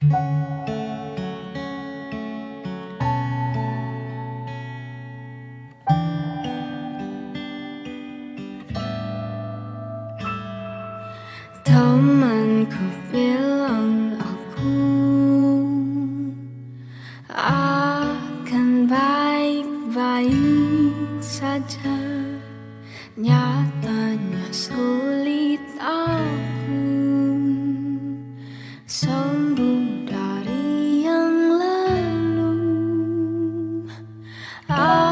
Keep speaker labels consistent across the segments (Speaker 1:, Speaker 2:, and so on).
Speaker 1: Temanku bilang aku akan baik-baik saja. Nyatanya sulit aku. So Oh.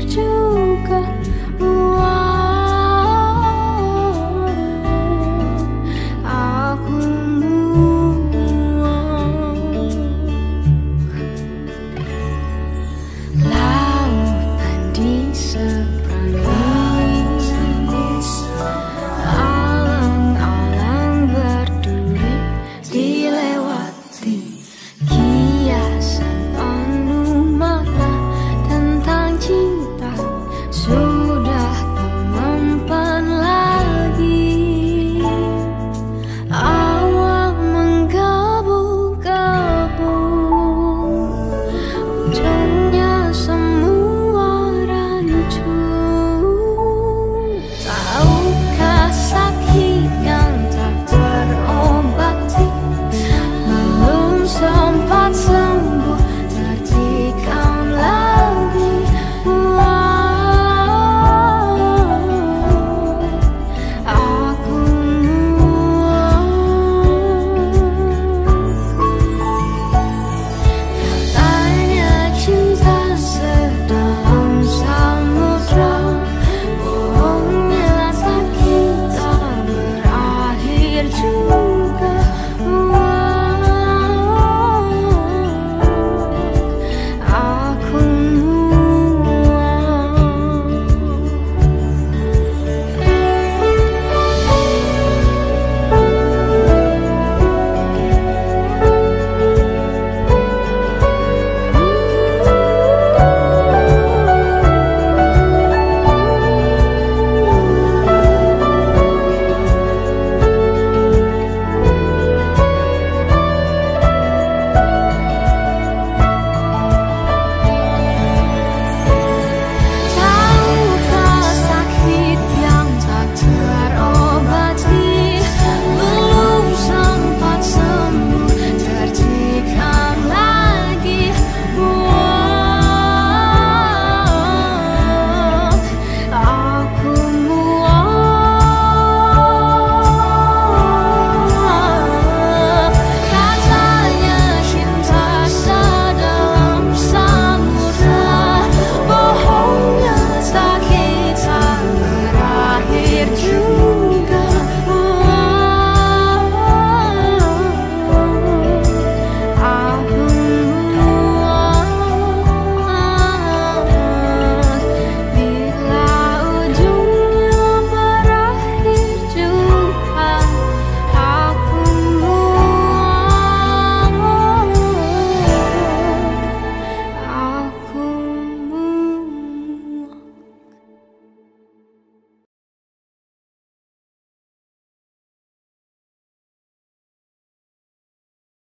Speaker 1: Virtue